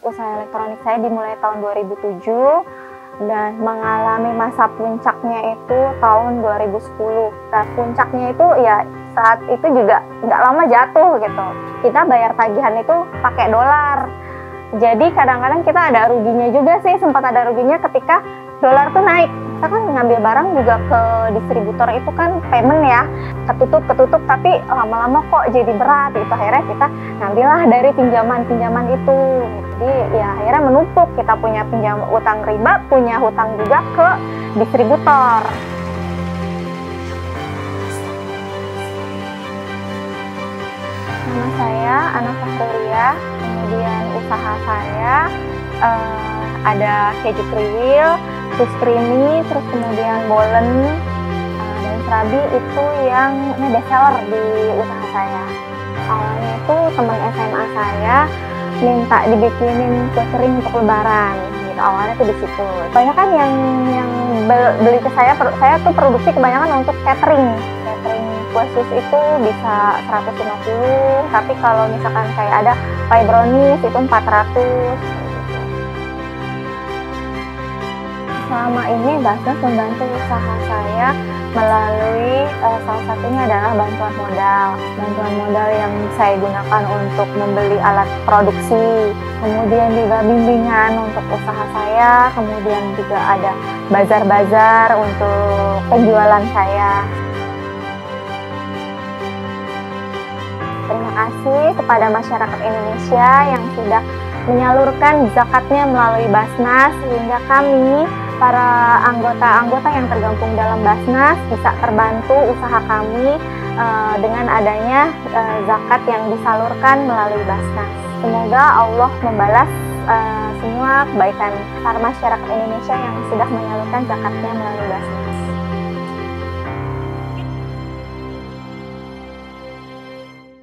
Usaha elektronik saya dimulai tahun 2007 dan mengalami masa puncaknya itu tahun 2010. Nah, puncaknya itu ya saat itu juga nggak lama jatuh gitu. Kita bayar tagihan itu pakai dolar. Jadi kadang-kadang kita ada ruginya juga sih, sempat ada ruginya ketika dolar tuh naik. Kita kan ngambil barang juga ke distributor itu kan payment ya. Ketutup ketutup tapi lama-lama kok jadi berat itu akhirnya kita ngambillah dari pinjaman-pinjaman itu. Jadi ya akhirnya menumpuk. Kita punya pinjam utang riba punya hutang juga ke distributor. Nama saya Ana Fahrulia kemudian usaha saya uh, ada keju kriwil sus creamy, terus kemudian bolen uh, dan serabi itu yang ini best seller di usaha saya. Awalnya itu teman SMA saya minta dibikinin kue kering untuk lebaran. Gitu awalnya tuh di situ. Banyak kan yang yang beli ke saya saya tuh produksi kebanyakan untuk catering. Catering kue sus itu bisa 150 tapi kalau misalkan kayak ada pie brownies itu 400 selama ini Basnas membantu usaha saya melalui uh, salah satunya adalah bantuan modal. Bantuan modal yang saya gunakan untuk membeli alat produksi, kemudian juga bimbingan untuk usaha saya, kemudian juga ada bazar-bazar untuk penjualan saya. Terima kasih kepada masyarakat Indonesia yang sudah menyalurkan zakatnya melalui Basnas sehingga kami para anggota-anggota yang tergabung dalam Basnas bisa terbantu usaha kami uh, dengan adanya uh, zakat yang disalurkan melalui Basnas. Semoga Allah membalas uh, semua kebaikan para masyarakat Indonesia yang sudah menyalurkan zakatnya melalui Basnas.